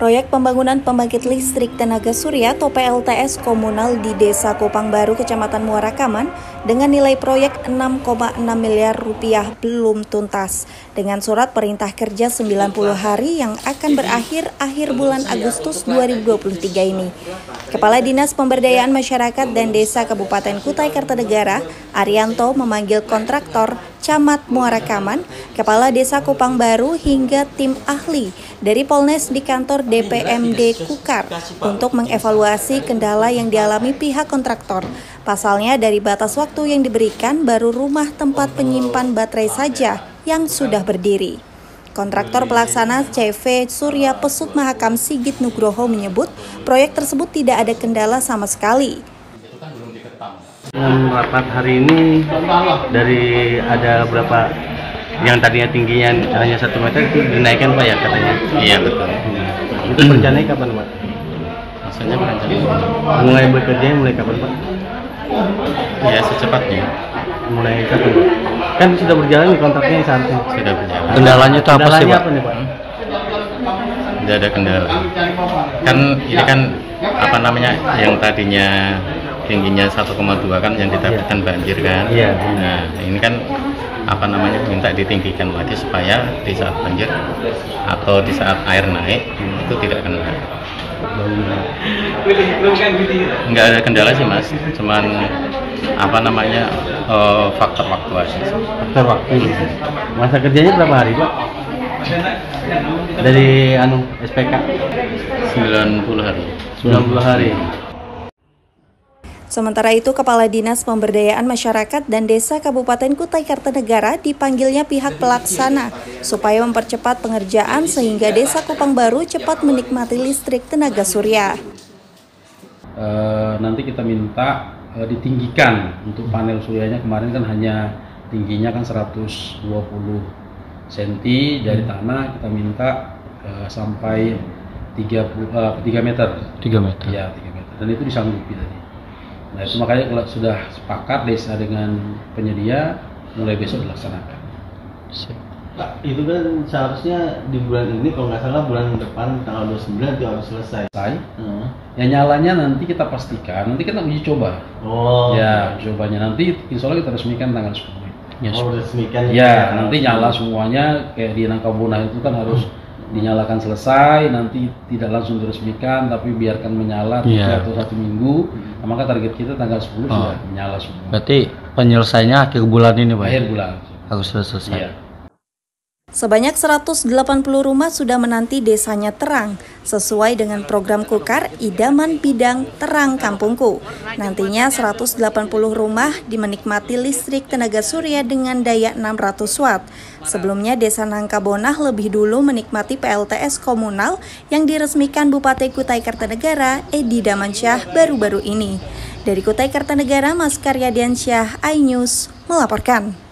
Proyek pembangunan pembangkit listrik tenaga surya atau PLTS komunal di Desa Kopang Baru, Kecamatan Muara Kaman dengan nilai proyek 6,6 miliar rupiah belum tuntas. Dengan surat perintah kerja 90 hari yang akan berakhir akhir bulan Agustus 2023 ini. Kepala Dinas Pemberdayaan Masyarakat dan Desa Kabupaten Kutai Kartanegara, Arianto memanggil kontraktor Camat Muara Kaman, Kepala Desa Kupang Baru hingga tim ahli dari Polnes di kantor DPMD Kukar untuk mengevaluasi kendala yang dialami pihak kontraktor. Pasalnya dari batas waktu yang diberikan baru rumah tempat penyimpan baterai saja yang sudah berdiri. Kontraktor pelaksana CV Surya Pesut Mahakam Sigit Nugroho menyebut proyek tersebut tidak ada kendala sama sekali. Dalam rapat hari ini dari ada berapa yang tadinya tingginya hanya satu meter itu dinaikkan pak ya katanya? Iya betul. Hmm. Itu rencananya kapan pak? Maksudnya berencana Mulai bekerja mulai kapan pak? ya secepatnya Mulai kapan pak? Kan sudah berjalan kontraknya saat ini. sudah berjalan. Kendalanya itu apa sih, Kendalanya Pak? apa nih pak? Tidak ada kendala. Kan ini kan apa namanya yang tadinya tingginya 1,2 kan yang ditakutkan banjir kan. Iya. Nah ini kan apa namanya minta ditinggikan lagi supaya di saat banjir atau di saat air naik itu tidak kena. Nggak ada kendala sih mas, cuman apa namanya eh, faktor waktu aja. Faktor waktu. Masa kerjanya berapa hari pak? Dari anu SPK 90 hari. 90 hari. Sementara itu, Kepala Dinas Pemberdayaan Masyarakat dan Desa Kabupaten Kutai Kartanegara dipanggilnya pihak pelaksana supaya mempercepat pengerjaan sehingga Desa Kupang Baru cepat menikmati listrik tenaga surya. Eh, nanti kita minta eh, ditinggikan untuk panel suryanya. Kemarin kan hanya tingginya kan 120 cm dari tanah. Kita minta eh, sampai 30 eh, 3 meter. 3 meter. ya 3 meter. Dan itu disanggupi tadi nah itu makanya kalau sudah sepakat desa dengan penyedia mulai besok dilaksanakan. Pak, itu kan seharusnya di bulan ini kalau nggak salah bulan depan tanggal 29 itu harus selesai. selesai. Hmm. ya nyalanya nanti kita pastikan nanti kita uji coba. Oh. ya uji cobanya nanti insya Allah kita resmikan tanggal 10 Ya, Oh, resmikan. Ya, nanti nyala semuanya kayak di Nangkabuna itu kan harus dinyalakan selesai, nanti tidak langsung diresmikan tapi biarkan menyala Iya. atau satu minggu. Nah, maka target kita tanggal 10 Oh. sudah menyala semua. Berarti penyelesaiannya akhir bulan ini, Pak? Akhir bulan. Harus sudah selesai. Iya. Sebanyak 180 rumah sudah menanti desanya terang, sesuai dengan program Kukar Idaman Bidang Terang Kampungku. Nantinya 180 rumah dimenikmati listrik tenaga surya dengan daya 600 watt. Sebelumnya Desa Nangkabonah lebih dulu menikmati PLTS komunal yang diresmikan Bupati Kutai Kartanegara Edi Damansyah baru-baru ini. Dari Kutai Kartanegara, Mas Karyadiansyah, iNews melaporkan.